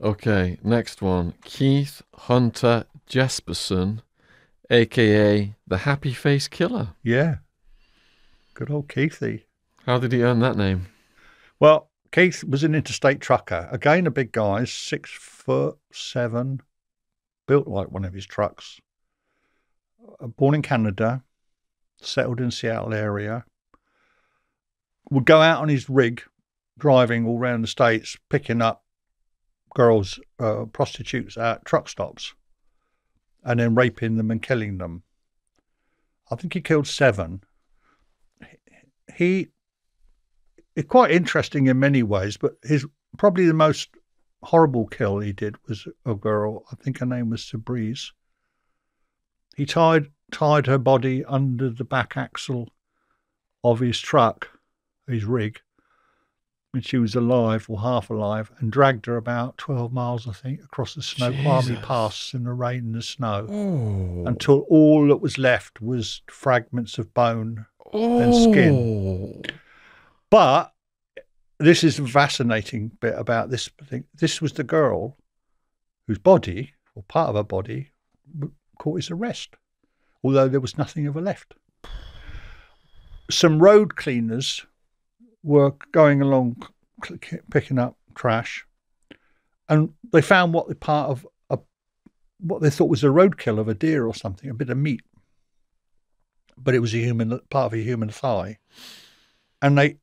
Okay, next one. Keith Hunter Jesperson, aka the Happy Face Killer. Yeah. Good old Keithy. How did he earn that name? Well, Keith was an interstate trucker. Again, a big guy, six foot seven, built like one of his trucks. Uh, Born in Canada, settled in Seattle area. Would go out on his rig, driving all around the states, picking up girls, uh, prostitutes at truck stops, and then raping them and killing them. I think he killed seven. He it's quite interesting in many ways, but his probably the most horrible kill he did was a girl. I think her name was Subrize. He tied tied her body under the back axle of his truck, his rig, when she was alive or half alive, and dragged her about twelve miles, I think, across the snow, Jesus. Pass in the rain and the snow, Oh. until all that was left was fragments of bone and skin. Oh. But this is the fascinating bit about this thing. This was the girl whose body, or part of her body, caught his arrest, although there was nothing of her left. Some road cleaners were going along picking up trash, and they found what the part of a, what they thought was a roadkill of a deer or something, a bit of meat, but it was a human part of a human thigh, and they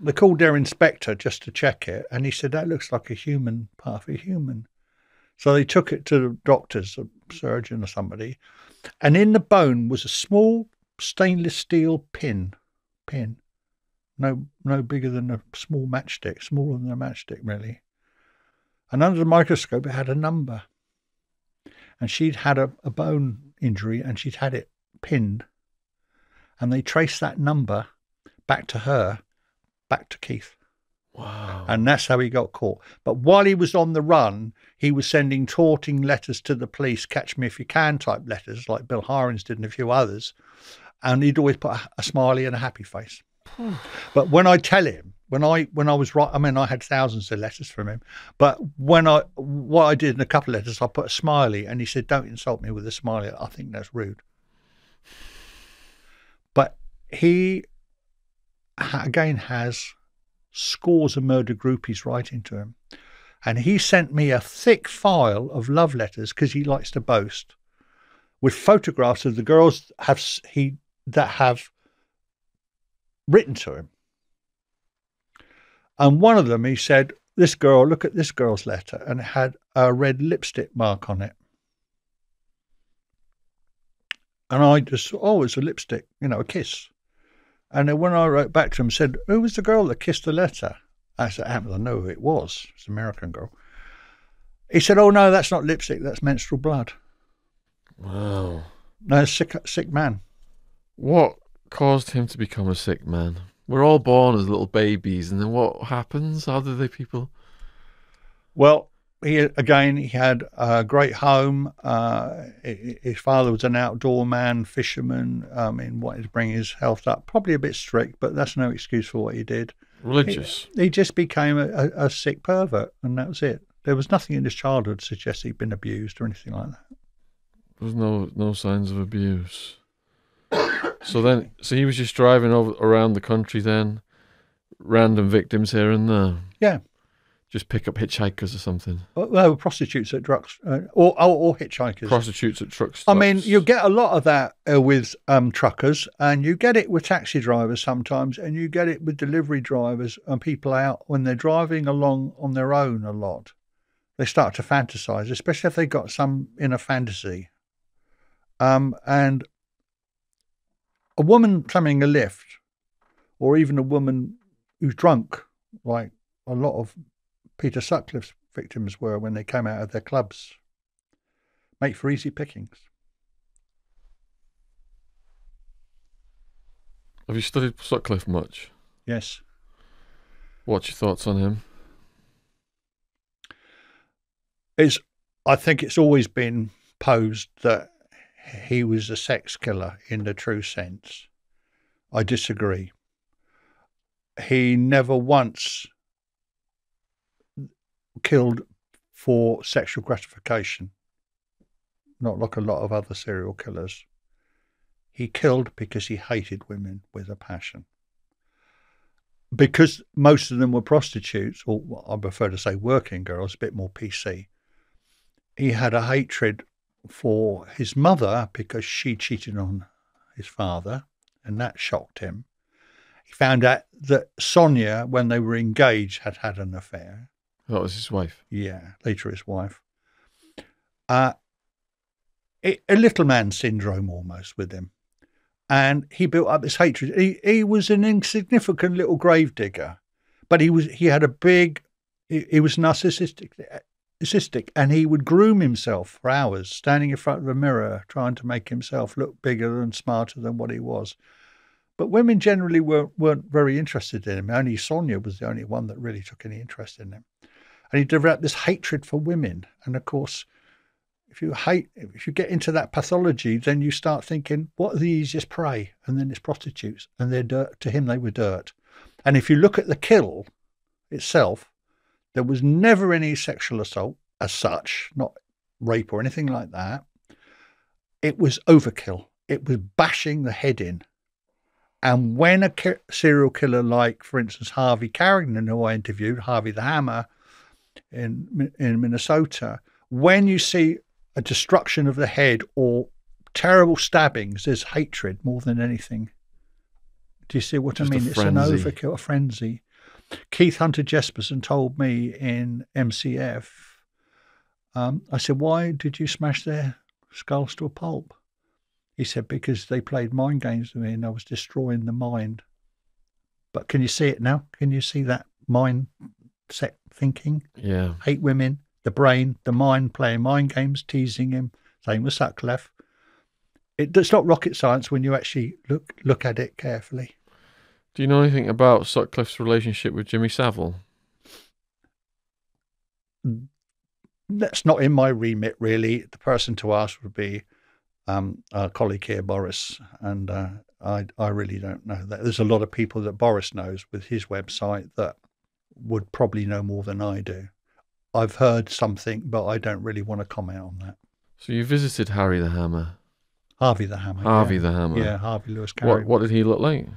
they called their inspector just to check it, and he said that looks like a human part of a human. So they took it to the doctors, a surgeon or somebody, and in the bone was a small stainless steel pin, pin, no no bigger than a small matchstick, smaller than a matchstick really. And under the microscope, it had a number, and she'd had a, a bone injury, and she'd had it pinned, and they traced that number back to her back to Keith. Wow. And that's how he got caught. But while he was on the run, he was sending taunting letters to the police, catch me if you can type letters, like Bill Heirens did and a few others. And he'd always put a, a smiley and a happy face. But when I tell him, when I when I was right, I mean, I had thousands of letters from him. But when I what I did in a couple of letters, I put a smiley, and he said, "Don't insult me with a smiley. I think that's rude." But he again has scores of murder groupies writing to him. And he sent me a thick file of love letters because he likes to boast with photographs of the girls have he that have written to him. And one of them he said, This girl, look at this girl's letter, and it had a red lipstick mark on it. And I just, oh, it's a lipstick, you know, a kiss. And then when I wrote back to him, said, "Who was the girl that kissed the letter?" I said, "I happen to know who it was. It's an American girl." He said, "Oh no, that's not lipstick. That's menstrual blood. wow. No, sick, sick man." What caused him to become a sick man? We're all born as little babies, and then what happens? How do they people? Well, he again he had a great home. Uh, his father was an outdoor man, fisherman. I mean, wanted to bring his health up. Probably a bit strict, but that's no excuse for what he did. Religious. He just became a, a, a sick pervert, and that was it. There was nothing in his childhood to suggest he'd been abused or anything like that. There was no no signs of abuse. So then, so he was just driving over around the country then, random victims here and there. Yeah. Just pick up hitchhikers or something. Well, they were prostitutes at drugs, uh, or, or or hitchhikers. Prostitutes at truck stops. I mean, you get a lot of that uh, with um, truckers, and you get it with taxi drivers sometimes, and you get it with delivery drivers and people out when they're driving along on their own a lot. They start to fantasize, especially if they've got some inner fantasy. Um, and a woman coming a lift, or even a woman who's drunk, like a lot of Peter Sutcliffe's victims were when they came out of their clubs, make for easy pickings. Have you studied Sutcliffe much? Yes. What's your thoughts on him? It's, I think it's always been posed that he was a sex killer in the true sense. I disagree. He never once killed for sexual gratification, not like a lot of other serial killers. He killed because he hated women with a passion. Because most of them were prostitutes, or I prefer to say working girls, a bit more PC, he had a hatred for his mother because she cheated on his father, and that shocked him. He found out that Sonia, when they were engaged, had had an affair. That was his wife. Yeah, later his wife. Uh, it, a little man syndrome almost with him. And he built up this hatred. He, he was an insignificant little gravedigger, but he was he had a big, he, he was narcissistic, narcissistic, and he would groom himself for hours, standing in front of a mirror, trying to make himself look bigger and smarter than what he was. But women generally weren't, weren't very interested in him. Only Sonia was the only one that really took any interest in him. And he developed this hatred for women. And of course, if you hate, if you get into that pathology, then you start thinking, what are the easiest prey? And then it's prostitutes. And they're dirt. To him, they were dirt. And if you look at the kill itself, there was never any sexual assault as such, not rape or anything like that. It was overkill. It was bashing the head in and when a ki- serial killer, like for instance Harvey Carignan, who I interviewed, Harvey the Hammer, in in Minnesota, when you see a destruction of the head or terrible stabbings, there's hatred more than anything. Do you see what Just I mean? It's an overkill, a frenzy. Keith Hunter Jesperson told me in MCF. Um, I said, "Why did you smash their skulls to a pulp?" He said, because they played mind games with me and I was destroying the mind. But can you see it now? Can you see that mind set thinking? Yeah. Hate women, the brain, the mind playing mind games, teasing him. Same with Sutcliffe. It, it's not rocket science when you actually look look at it carefully. Do you know anything about Sutcliffe's relationship with Jimmy Savile? That's not in my remit, really. The person to ask would be um, our colleague here, Boris, and uh, I, I really don't know that. There's a lot of people that Boris knows with his website that would probably know more than I do. I've heard something, but I don't really want to comment on that. So you visited Harry the Hammer, Harvey the Hammer. Harvey yeah. the Hammer. Yeah, Harvey Lewis Carey. What what did he look like?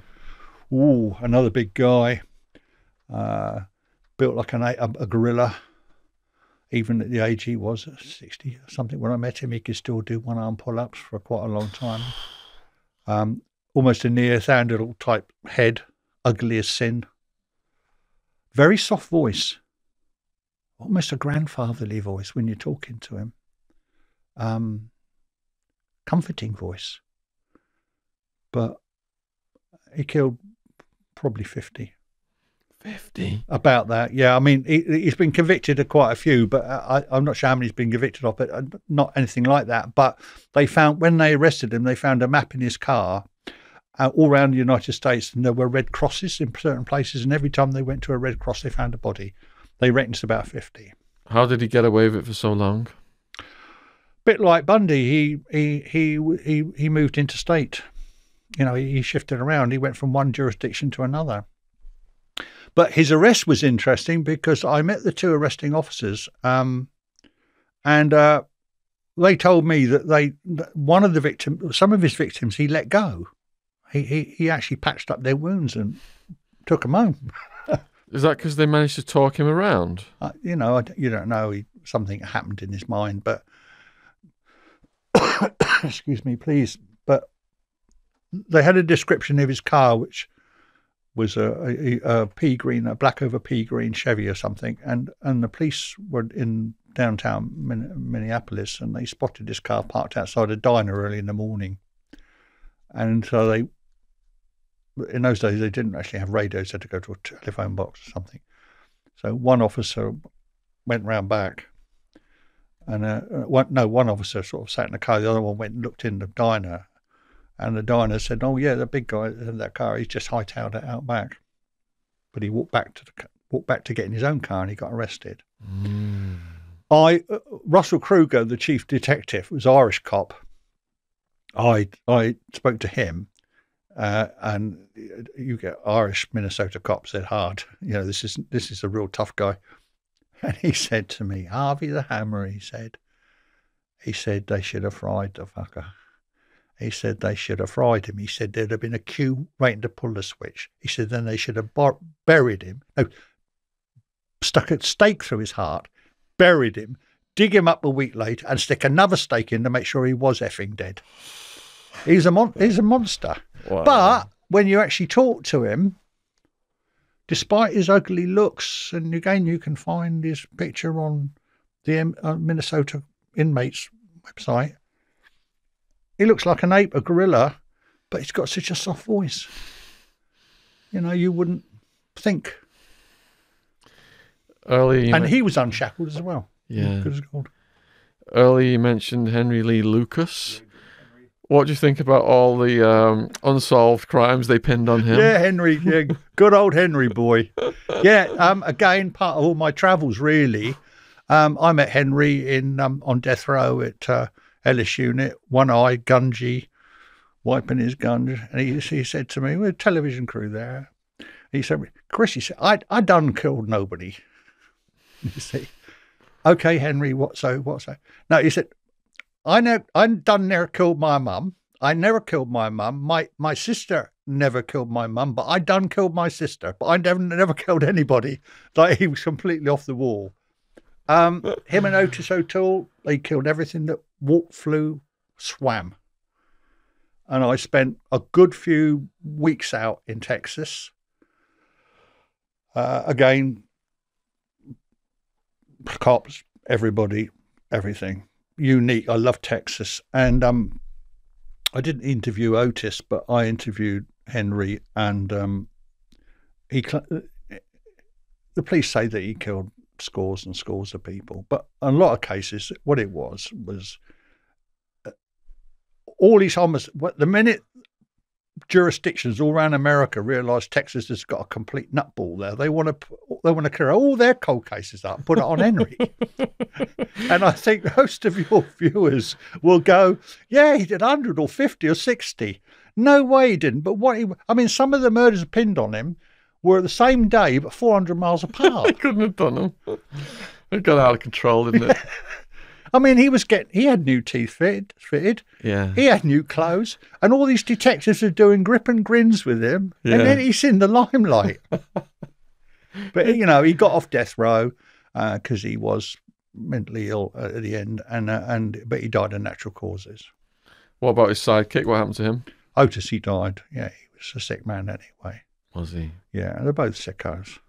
Ooh, another big guy. Uh, built like an, a, a gorilla. Even at the age he was, 60 or something, when I met him, he could still do one arm pull ups for quite a long time. Um, almost a Neanderthal type head, ugly as sin. Very soft voice, almost a grandfatherly voice when you're talking to him. Um, comforting voice. But he killed probably 50 Fifty. about that. Yeah, I mean, he, he's been convicted of quite a few, but I, I'm not sure how many he's been convicted of, but uh, not anything like that. But they found, when they arrested him, they found a map in his car uh, all around the United States, and there were red crosses in certain places. And every time they went to a red cross, they found a body. They reckon it's about 50. How did he get away with it for so long? Bit like Bundy, he he he he he moved interstate. You know, he, shifted around. He went from one jurisdiction to another. But his arrest was interesting because I met the two arresting officers, um, and uh, they told me that they that one of the victims, some of his victims, he let go. He he he actually patched up their wounds and took them home. Is that because they managed to talk him around? Uh, you know, I you don't know. He, something happened in his mind, but excuse me, please. But they had a description of his car, which was a, a, a pea green, a black over pea green Chevy or something, and and the police were in downtown Minneapolis, and they spotted this car parked outside a diner early in the morning, and so they. In those days, they didn't actually have radios; they had to go to a telephone box or something. So one officer went round back, and uh, uh, one, no, one officer sort of sat in the car. The other one went and looked in the diner, and the diner said, "Oh yeah, the big guy in that car, he's just hightailed it out back." But he walked back to the, walked back to get in his own car, and he got arrested. Mm. I uh, Russell Kruger, the chief detective, was Irish cop. I I spoke to him, uh, and you get Irish Minnesota cops. They're hard. You know, this is this is a real tough guy. And he said to me, Harvey the Hammer, he said, he said they should have fried the fucker. He said they should have fried him. He said there'd have been a queue waiting to pull the switch. He said then they should have bar- buried him. No, stuck a stake through his heart, buried him, dig him up a week later, and stick another stake in to make sure he was effing dead. He's a mon- he's a monster. Wow. But when you actually talk to him, despite his ugly looks, and again, you can find his picture on the uh, Minnesota inmates website, he looks like an ape, a gorilla, but he's got such a soft voice. You know, you wouldn't think. early, And he was unshackled as well. yeah, Good as gold. early you mentioned Henry Lee Lucas. What do you think about all the um, unsolved crimes they pinned on him? Yeah, Henry. Yeah, good old Henry boy. Yeah. Um. Again, part of all my travels, really. Um. I met Henry in um on death row at uh, Ellis Unit, one eye, gungy, wiping his gun, and he he said to me, "We're a television crew there." He said, "Chris," he said, "I I done killed nobody." You see. Okay, Henry. What so? What so? No, he said, I never, I done never killed my mum. I never killed my mum. My my sister never killed my mum, but I done killed my sister. But I never never killed anybody. Like he was completely off the wall. Um, him and Otis O'Toole, they killed everything that walked, flew, swam. And I spent a good few weeks out in Texas. Uh, again, cops, everybody, everything unique. I love Texas, and um, I didn't interview Otis, but I interviewed Henry, and um, he. The police say that he killed scores and scores of people, but in a lot of cases, what it was was all these homicides. What the minute jurisdictions all around America realise Texas has got a complete nutball there, they want to they want to clear all their cold cases up, put it on Henry. and I think most of your viewers will go, "Yeah, he did 100 or 50 or 60." No way he didn't. But what he, I mean, some of the murders pinned on him were the same day, but 400 miles apart. couldn't have done them. It got out of control, didn't it? I mean, he was getting, he had new teeth fitted, fitted. Yeah. He had new clothes, and all these detectives are doing grip and grins with him, Yeah. and then he's in the limelight. but you know, he got off death row because he was mentally ill at the end, and uh, and but he died of natural causes. What about his sidekick? What happened to him? Otis, he died. Yeah, he was a sick man anyway. Was he? Yeah, they're both sickos.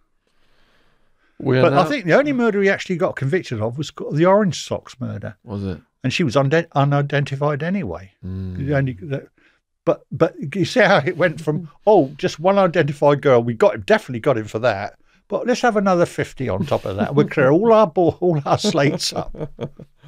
We're But I think the only murder he actually got convicted of was the Orange Socks murder, was it? and she was unde- unidentified anyway. Mm. The only, the, but but you see how it went from oh just one identified girl we got him definitely got him for that but let's have another fifty on top of that we'll clear all our bo- all our slates up